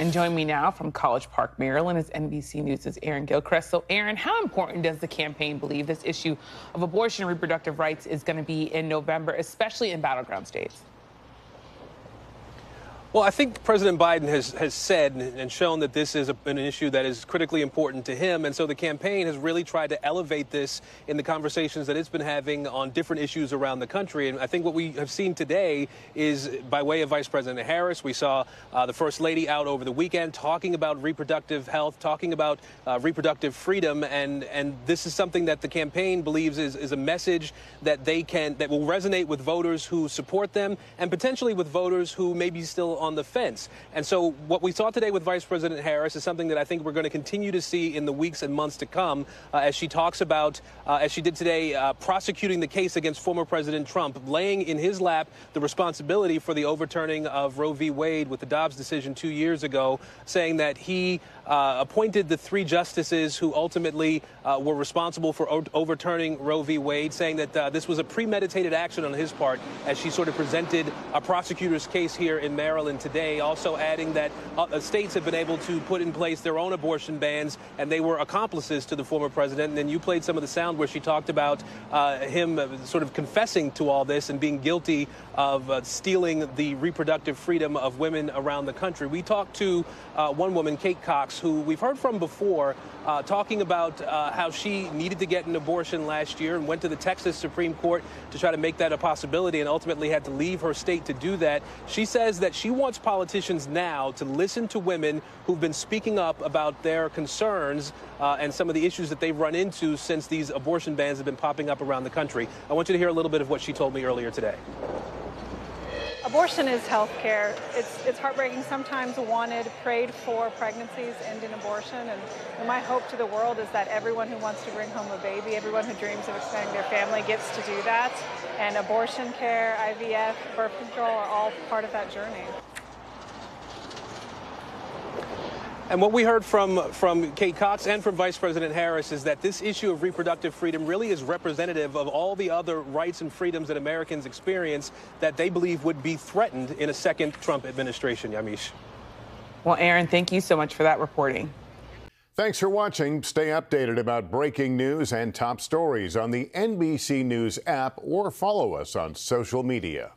And join me now from College Park, Maryland, is NBC News' Aaron Gilchrist. So, Aaron, how important does the campaign believe this issue of abortion and reproductive rights is going to be in November, especially in battleground states? Well, I think President Biden has, has said and shown that this is a, an issue that is critically important to him. And so the campaign has really tried to elevate this in the conversations that it's been having on different issues around the country. And I think what we have seen today is by way of Vice President Harris, we saw uh, the First Lady out over the weekend talking about reproductive health, talking about uh, reproductive freedom. And, and this is something that the campaign believes is, is a message that they can, that will resonate with voters who support them and potentially with voters who maybe still on the fence. And so what we saw today with Vice President Harris is something that I think we're going to continue to see in the weeks and months to come uh, as she talks about, uh, as she did today, uh, prosecuting the case against former President Trump, laying in his lap the responsibility for the overturning of Roe v. Wade with the Dobbs decision two years ago, saying that he appointed the three justices who ultimately uh, were responsible for overturning Roe v. Wade, saying that uh, this was a premeditated action on his part as she sort of presented a prosecutor's case here in Maryland today, also adding that uh, states have been able to put in place their own abortion bans and they were accomplices to the former president. And then you played some of the sound where she talked about uh, him uh, sort of confessing to all this and being guilty of uh, stealing the reproductive freedom of women around the country. We talked to uh, one woman, Kate Cox, who we've heard from before, uh, talking about how she needed to get an abortion last year and went to the Texas Supreme Court to try to make that a possibility and ultimately had to leave her state to do that. She says that she wants politicians now to listen to women who've been speaking up about their concerns uh, and some of the issues that they've run into since these abortion bans have been popping up around the country. I want you to hear a little bit of what she told me earlier today. Abortion is health care. It's, it's heartbreaking, sometimes wanted, prayed for pregnancies end in abortion. And, and my hope to the world is that everyone who wants to bring home a baby, everyone who dreams of expanding their family gets to do that. And abortion care, IVF, birth control are all part of that journey. And what we heard from, from Kate Cox and from Vice President Harris is that this issue of reproductive freedom really is representative of all the other rights and freedoms that Americans experience that they believe would be threatened in a second Trump administration, Yamiche. Well, Aaron, thank you so much for that reporting. Thanks for watching. Stay updated about breaking news and top stories on the NBC News app or follow us on social media.